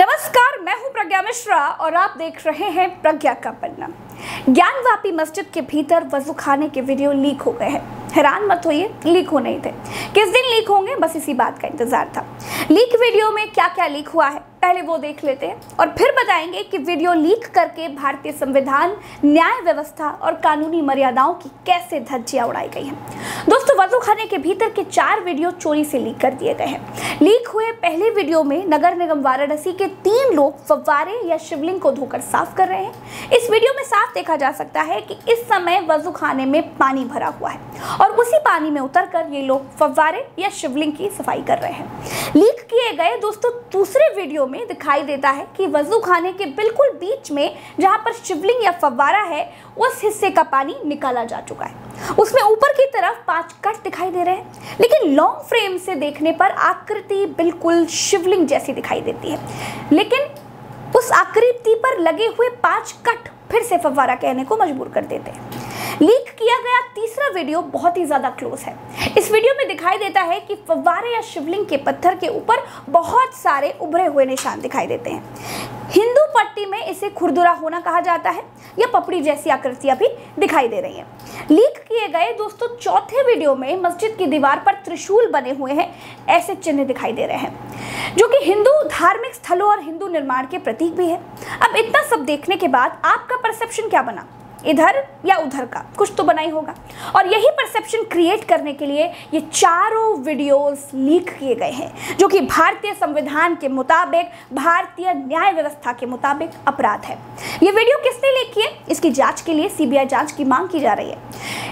नमस्कार, मैं हूँ प्रज्ञा मिश्रा और आप देख रहे हैं प्रज्ञा का पन्ना। ज्ञानवापी मस्जिद के भीतर वज़ू खाने के वीडियो लीक हो गए हैं। हैरान मत होइए, लीक हो नहीं थे। किस दिन लीक होंगे? बस इसी बात का इंतज़ार था। लीक वीडियो में क्या क्या लीक हुआ है? पहले वो देख लेते हैं और फिर बताएँगे कि वीडियो लीक करके भारतीय संविधान, न्याय व्यवस्था और कानूनी मर्यादाओं की कैसे धज्जियाँ उड़ाई गई हैं। दोस्तों वज़ू खाने के भीतर के चार वीडियो चोरी से लीक कर दिए गए हैं। लीक हुए पहले वीडियो में नगर निगम वाराणसी के तीन लोग फव्वारे या शिवलिंग को धोकर साफ़ कर रहे हैं। इस वीडियो में साफ़ देखा जा सकता है कि इस समय वज़ू खाने में पानी भरा हुआ है और उसी पानी में उतरकर ये लोग फव्वारे या शिवलिंग की सफ़ाई कर रहे हैं। लीक किए गए दोस्तों, दूसरे वीडियो में दिखाई देता है कि वज़ू खाने के बिल्कुल बीच में, जहाँ पर शिवलिंग या फव्वारा है, उस हिस्से का पानी निकाला जा चुका है। उसमें ऊपर की तरफ़ पाँच कट दिखाई दे रहे हैं, लेकिन लॉन्ग फ्रेम से देखने पर आकृति बिल्कुल शिवलिंग जैसी दिखाई देती है। लेकिन उस आकृति पर लगे हुए पाँच कट फिर से फव्वारा कहने को मजबूर कर देते हैं। लीक किया गया तीसरा वीडियो बहुत ही ज़्यादा क्लोज है। इस वीडियो में दिखाई देता है कि फव्वारे या शिवलिंग के पत्थर के ऊपर बहुत सारे उभरे हुए निशान दिखाई देते हैं। हिंदू पट्टी में इसे खुरदुरा होना कहा जाता है, या पपड़ी जैसी आकृतियाँ भी दिखाई दे रही हैं। लीक किए गए दोस्तों चौथे वीडियो में मस्जिद की दीवार पर त्रिशूल बने हुए हैं, ऐसे चिन्ह दिखाई दे रहे हैं, जो कि हिंदू धार्मिक स्थलों और हिंदू निर्माण के प्रतीक भी है। अब इतना सब देखने के बाद आपका परसेप्शन क्या बना? इधर या उधर का, कुछ तो बना ही होगा। और यही परसेप्शन क्रिएट करने के लिए ये चारों वीडियोस लीक किए गए हैं, जो कि भारतीय संविधान के मुताबिक, भारतीय न्याय व्यवस्था के मुताबिक अपराध है। ये वीडियो किसने लीक किए? इसकी जाँच के लिए सीबीआई जाँच की मांग की जा रही है।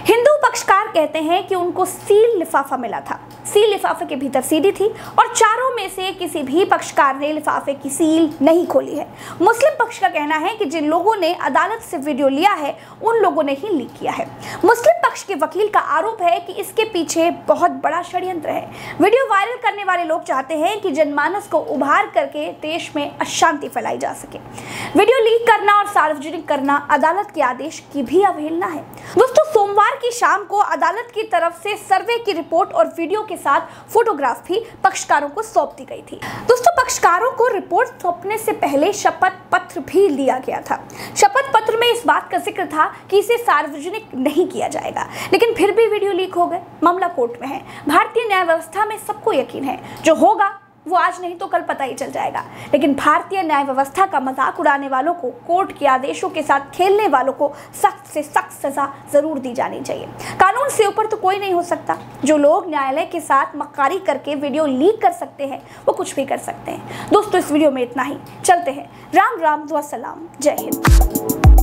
हिंदू पक्षकार कहते हैं कि उनको सील लिफाफा मिला था। सील लिफाफे के भीतर सीडी थी और चारों में से किसी भी पक्षकार ने लिफाफे की सील नहीं खोली है। मुस्लिम पक्ष का कहना है कि जिन लोगों ने अदालत से वीडियो लिया है, उन लोगों ने ही लीक किया है। मुस्लिम पक्ष के वकील का आरोप है कि इसके पीछे बहुत बड़ा षड्यंत्र है। वीडियो वायरल करने वाले लोग चाहते हैं कि जनमानस को उभार करके देश में अशांति फैलाई जा सके। वीडियो लीक करना और सार्वजनिक करना अदालत के आदेश की भी अवहेलना है। दोस्तों, सोमवार की शाम को अदालत की तरफ़ से सर्वे की रिपोर्ट और वीडियो के साथ फोटोग्राफ भी पक्षकारों को सौंप दी गई थी। दोस्तों, पक्षकारों को रिपोर्ट सौंपने से पहले शपथ पत्र भी लिया गया था। शपथ पत्र में इस बात का ज़िक्र था कि इसे सार्वजनिक नहीं किया जाएगा, लेकिन फिर भी वीडियो लीक हो गए। मामला कोर्ट में है। भारतीय न्याय व्यवस्था में सबको यकीन है। जो होगा वो आज नहीं तो कल पता ही चल जाएगा। लेकिन भारतीय न्याय व्यवस्था का मज़ाक उड़ाने वालों को, कोर्ट के आदेशों के साथ खेलने वालों को सख्त से सख्त सजा ज़रूर दी जानी चाहिए। कानून से ऊपर तो कोई नहीं हो सकता। जो लोग न्यायालय के साथ मक्कारी करके वीडियो लीक कर सकते हैं, वो कुछ भी कर सकते हैं। दोस्तों, इस वीडियो में इतना ही। चलते हैं। राम राम दुआ सलाम। जय हिंद।